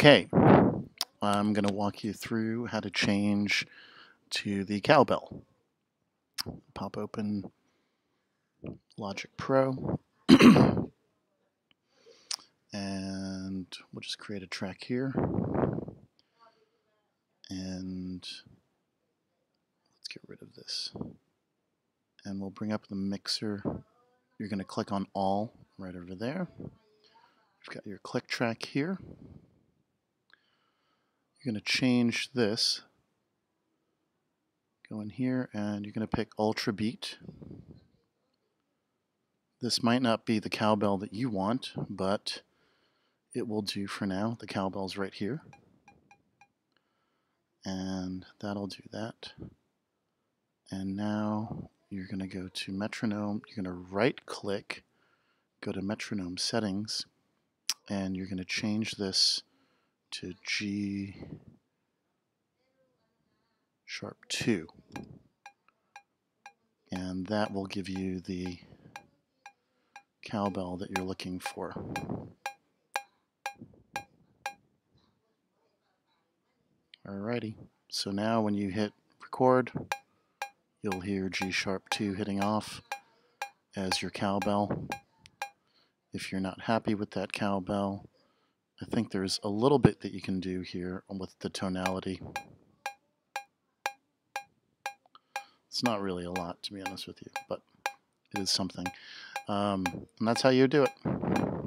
Okay, I'm going to walk you through how to change to the cowbell. Pop open Logic Pro. and we'll just create a track here. And let's get rid of this. And we'll bring up the mixer. You're going to click on all right over there. You've got your click track here. You're going to change this. Go in here and you're going to pick Ultra Beat. This might not be the cowbell that you want, but it will do for now. The cowbell's right here. And that'll do that. And now you're going to go to metronome. You're going to right click, go to metronome settings, and you're going to change this to G sharp 2. And that will give you the cowbell that you're looking for. Alrighty, so now when you hit record, you'll hear G sharp 2 hitting off as your cowbell. If you're not happy with that cowbell, I think there's a little bit that you can do here with the tonality. It's not really a lot, to be honest with you, but it is something. Um, and that's how you do it.